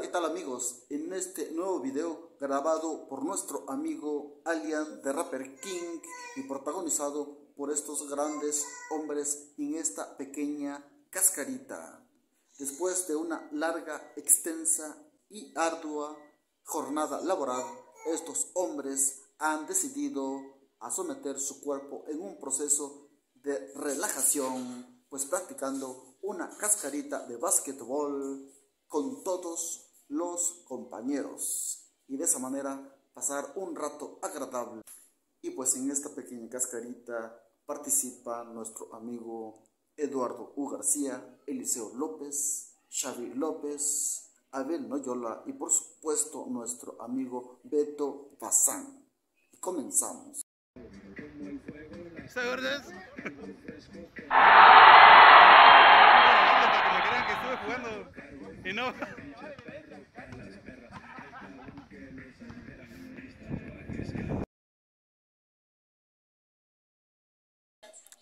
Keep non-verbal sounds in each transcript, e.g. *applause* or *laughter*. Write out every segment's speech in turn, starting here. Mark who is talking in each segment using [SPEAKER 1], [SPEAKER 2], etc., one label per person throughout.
[SPEAKER 1] ¿qué tal amigos? En este nuevo video grabado por nuestro amigo Alien de Rapper King y protagonizado por estos grandes hombres en esta pequeña cascarita. Después de una larga, extensa y ardua jornada laboral, estos hombres han decidido a someter su cuerpo en un proceso de relajación, pues practicando una cascarita de básquetbol con todos los compañeros y de esa manera pasar un rato agradable. Y pues en esta pequeña cascarita participa nuestro amigo Eduardo U. García, Eliseo López, Xavi López, Abel Noyola y por supuesto nuestro amigo Beto Bazán. Comenzamos.
[SPEAKER 2] ¿Está gordas? *laughs* Para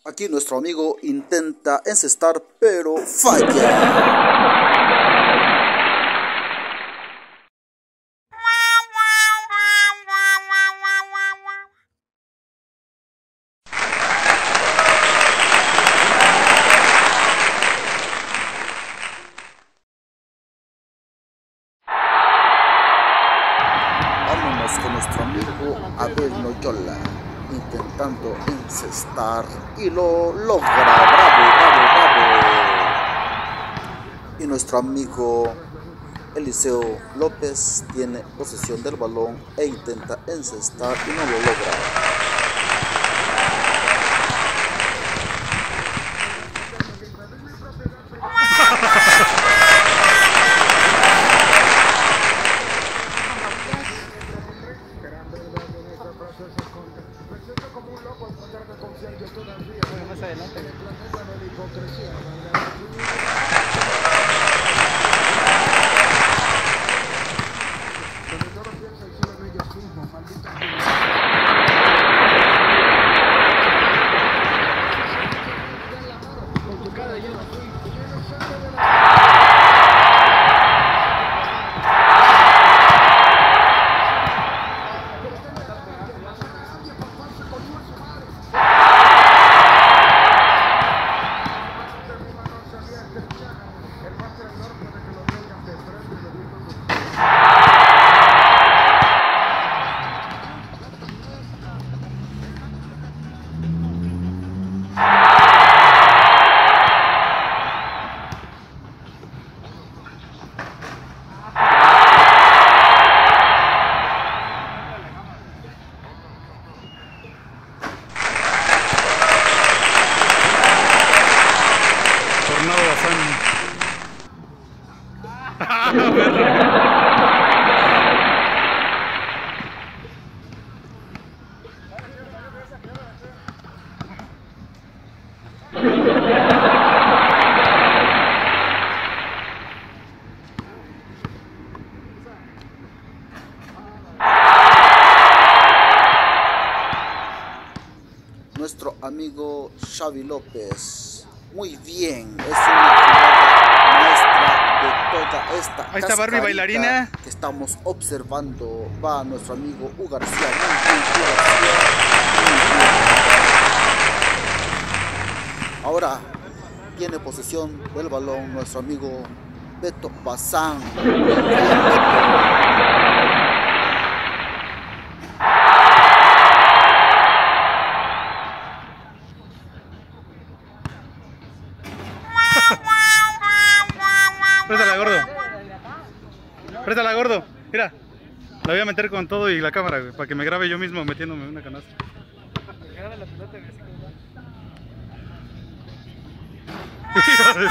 [SPEAKER 1] Aquí nuestro amigo intenta encestar, pero falla. Vámonos con nuestro amigo Abel Noyola intentando incestar y lo logra. Bravo, bravo, bravo. Y nuestro amigo Eliseo López tiene posesión del balón e intenta encestar y no lo logra. *laughs*
[SPEAKER 2] Más adelante.
[SPEAKER 1] Nuestro amigo Xavi López. Muy bien, es una esta Ahí está Barbie bailarina. que estamos observando. Va nuestro amigo U García. Muy bien, U García. Muy bien. Ahora tiene posesión del balón nuestro amigo Beto Bazán.
[SPEAKER 2] Préstala, gordo. Préstala, gordo. Mira. La voy a meter con todo y la cámara, güey, para que me grabe yo mismo metiéndome una canasta. *laughs* Hijo de-